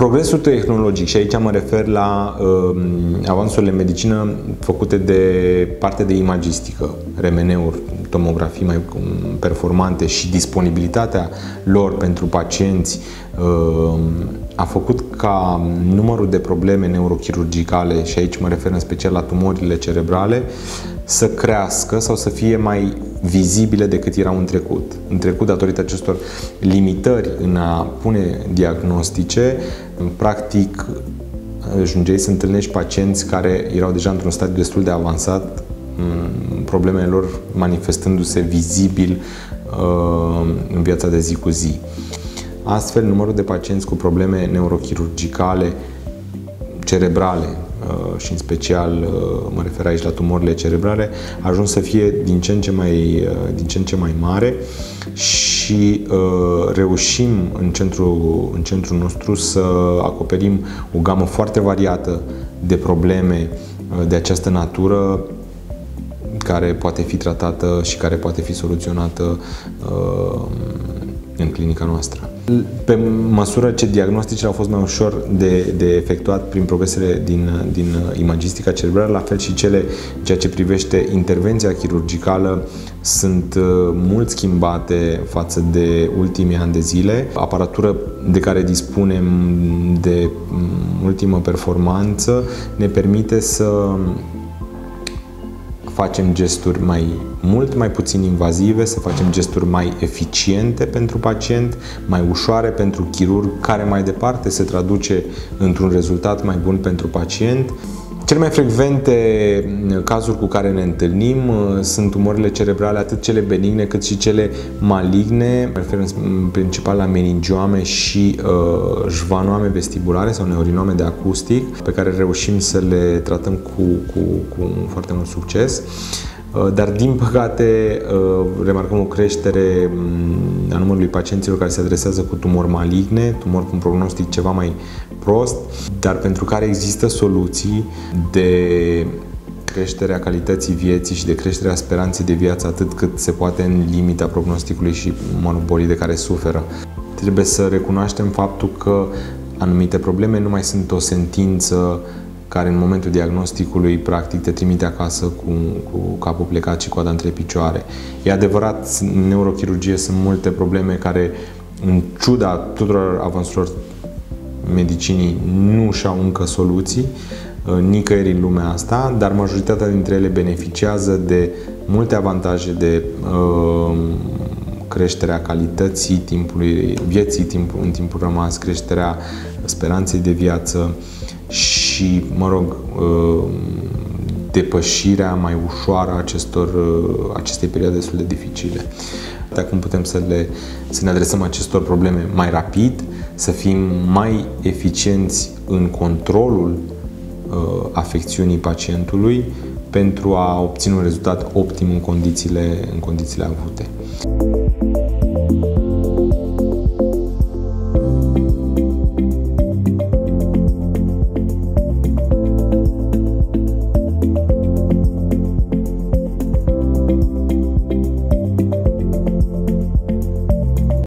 Progresul tehnologic, și aici mă refer la uh, avansurile în medicină făcute de parte de imagistică, RMN-uri, tomografii mai performante și disponibilitatea lor pentru pacienți uh, a făcut ca numărul de probleme neurochirurgicale, și aici mă refer în special la tumorile cerebrale, să crească sau să fie mai vizibile decât erau în trecut. În trecut, datorită acestor limitări în a pune diagnostice, practic ajungeai să întâlnești pacienți care erau deja într-un stadiu destul de avansat, problemele lor manifestându-se vizibil uh, în viața de zi cu zi. Astfel, numărul de pacienți cu probleme neurochirurgicale cerebrale uh, și în special uh, mă refer aici la tumorile cerebrale, a ajuns să fie din ce în ce mai, din ce în ce mai mare și reușim în centrul, în centrul nostru să acoperim o gamă foarte variată de probleme de această natură care poate fi tratată și care poate fi soluționată uh, în clinica noastră. Pe măsură ce diagnosticile au fost mai ușor de, de efectuat prin progresele din, din imagistica cerebrală, la fel și cele ceea ce privește intervenția chirurgicală sunt uh, mult schimbate față de ultimii ani de zile. Aparatură de care dispunem de mm, ultimă performanță ne permite să facem gesturi mai mult mai puțin invazive, să facem gesturi mai eficiente pentru pacient, mai ușoare pentru chirurg, care mai departe se traduce într-un rezultat mai bun pentru pacient. Cele mai frecvente mm, cazuri cu care ne întâlnim mm, sunt tumorile cerebrale, atât cele benigne cât și cele maligne, refer în principal la meningioame și uh, jvanoame vestibulare sau neurinome de acustic, pe care reușim să le tratăm cu, cu, cu foarte mult succes. Uh, dar, din păcate, uh, remarcăm o creștere mm, a numărului pacienților care se adresează cu tumori maligne, tumori cu un prognostic ceva mai prost, dar pentru care există soluții de creșterea calității vieții și de creșterea speranței de viață atât cât se poate în limita prognosticului și bolii de care suferă. Trebuie să recunoaștem faptul că anumite probleme nu mai sunt o sentință care în momentul diagnosticului practic te trimite acasă cu, cu capul plecat și coada între picioare. E adevărat, în neurochirurgie sunt multe probleme care, în ciuda tuturor avansurilor medicinii, nu și-au încă soluții, uh, nicăieri în lumea asta, dar majoritatea dintre ele beneficiază de multe avantaje de uh, creșterea calității timpului, vieții timp, în timpul rămas, creșterea speranței de viață și, mă rog, uh, depășirea mai ușoară a acestor, uh, acestei perioade destul de dificile. Acum putem să, le, să ne adresăm acestor probleme mai rapid, să fim mai eficienți în controlul uh, afecțiunii pacientului pentru a obține un rezultat optim în condițiile, în condițiile avute.